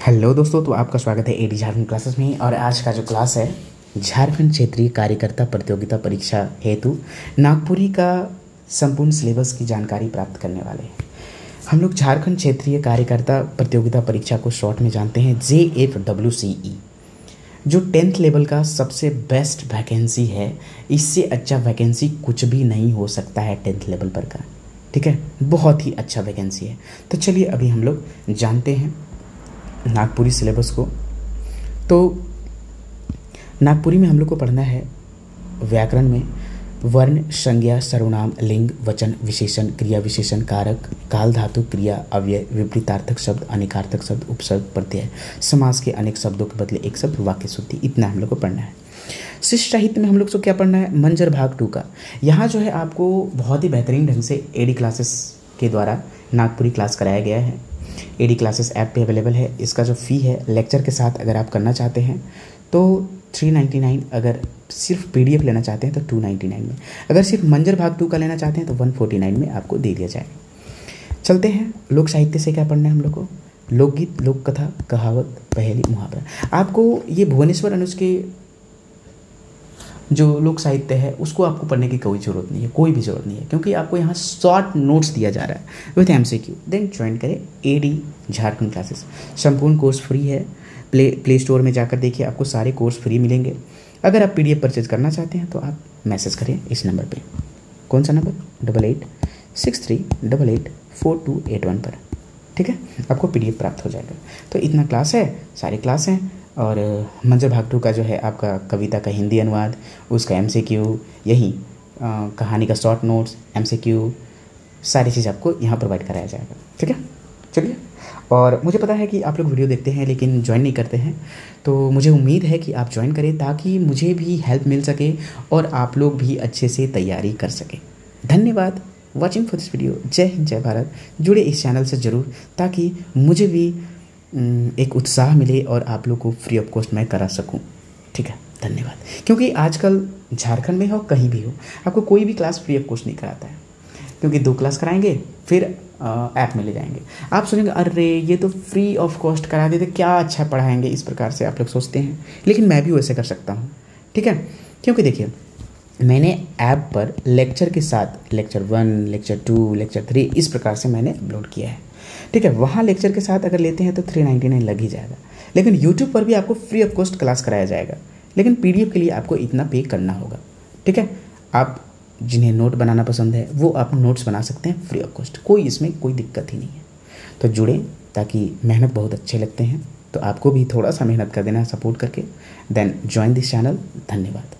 Hello दोस्तों तो आपका स्वागत है एडी झारखंड क्लासेस में। और आज का जो क्लास है, झारखंड क्षेत्रीय कार्यकर्ता प्रतियोगिता परीक्षा हेतु नागपुरी का संपूर्ण सिलेबस की जानकारी प्राप्त करने वाले हैं। हम लोग झारखंड क्षेत्रीय कार्यकर्ता प्रतियोगिता परीक्षा को शॉर्ट में जानते हैं जे एफ़ डब्ल्यू सी ई जो टेंथ लेवल का सबसे बेस्ट वैकेंसी है, इससे अच्छा वैकेंसी कुछ भी नहीं हो सकता है टेंथ लेवल पर का। ठीक है? बहुत ही अच्छा वैकेंसी है। तो चलिए अभी हम लोग जानते हैं नागपुरी सिलेबस को। तो नागपुरी में हम लोग को पढ़ना है व्याकरण में वर्ण, संज्ञा, सर्वनाम, लिंग, वचन, विशेषण, क्रिया विशेषण, कारक, काल धातु, क्रिया, अव्यय, विपरीतार्थक शब्द, अनेकार्थक शब्द उपशब्द प्रत्यय, समास के अनेक शब्दों के बदले एक शब्द, वाक्य शुद्धि इतना हम लोग को पढ़ना है। शिष्ट साहित्य में हम लोग को क्या पढ़ना है? मंजर भाग टू का। यहाँ जो है आपको बहुत ही बेहतरीन ढंग से एडी क्लासेस के द्वारा नागपुरी क्लास कराया गया है। एडी क्लासेस ऐप पे अवेलेबल है। इसका जो फ़ी है लेक्चर के साथ अगर आप करना चाहते हैं तो थ्री नाइन्टी नाइन अगर सिर्फ़ पी डी एफ़ लेना चाहते हैं तो टू नाइन्टी नाइन में। अगर सिर्फ़ मंजर भाग टू का लेना चाहते हैं तो वन फोर्टी नाइन में आपको दे दिया जाए। चलते हैं। लोक साहित्य से क्या पढ़ना है हम लोग को? लोकगीत लोक कथा कहावत, पहली, मुहावरा। आपको ये भुवनेश्वर अनुज के जो लोक साहित्य है, उसको आपको पढ़ने की कोई ज़रूरत नहीं है, कोई भी ज़रूरत नहीं है, क्योंकि आपको यहाँ शॉर्ट नोट्स दिया जा रहा है with M C Q then join करें ए डी झारखंड क्लासेस संपूर्ण कोर्स फ्री है। प्ले प्ले स्टोर में जाकर देखिए आपको सारे कोर्स फ्री मिलेंगे। अगर आप पी डी एफ़ परचेज करना चाहते हैं तो आप मैसेज करें इस नंबर पर कौन सा number double eight six three double eight four two eight one पर। ठीक है? आपको पी डी एफ़ प्राप्त हो जाएगा। तो इतना क्लास है, सारे क्लास हैं। और मंजर भाग टू का जो है आपका कविता का हिंदी अनुवाद, उसका एम सी क्यू यही कहानी का short notes M C Q सारी चीज़ आपको यहाँ प्रोवाइड कराया जाएगा। ठीक है? चलिए। और मुझे पता है कि आप लोग वीडियो देखते हैं, लेकिन ज्वाइन नहीं करते हैं। तो मुझे उम्मीद है कि आप ज्वाइन करें, ताकि मुझे भी हेल्प मिल सके और आप लोग भी अच्छे से तैयारी कर सकें। धन्यवाद वॉचिंग फॉर दिस वीडियो जय हिंद, जय भारत। जुड़े इस चैनल से ज़रूर, ताकि मुझे भी एक उत्साह मिले और आप लोग को फ्री ऑफ़ कॉस्ट मैं करा सकूँ। ठीक है? धन्यवाद। क्योंकि आजकल झारखंड में हो, कहीं भी हो, आपको कोई भी क्लास फ्री ऑफ़ कॉस्ट नहीं कराता है। क्योंकि दो क्लास कराएँगे, फिर ऐप में ले जाएँगे। आप सोचेंगे, अरे, ये तो फ्री ऑफ़ कॉस्ट करा देते, क्या अच्छा पढ़ाएँगे? इस प्रकार से आप लोग सोचते हैं। लेकिन मैं भी वैसे कर सकता हूँ। ठीक है? क्योंकि देखिए, मैंने ऐप पर लेक्चर के साथ lecture one lecture two lecture three इस प्रकार से मैंने अपलोड किया है। ठीक है, वहाँ लेक्चर के साथ अगर लेते हैं तो थ्री नाइन्टी नाइन लग ही जाएगा। लेकिन यूट्यूब पर भी आपको फ्री ऑफ़ कॉस्ट क्लास कराया जाएगा। लेकिन पीडीएफ के लिए आपको इतना पे करना होगा। ठीक है, आप जिन्हें नोट बनाना पसंद है, वो आप नोट्स बना सकते हैं फ्री ऑफ़ कॉस्ट कोई इसमें कोई दिक्कत ही नहीं है। तो जुड़ें ताकि मेहनत बहुत अच्छे लगते हैं। तो आपको भी थोड़ा सा मेहनत कर देना सपोर्ट करके। देन ज्वाइन दिस चैनल धन्यवाद।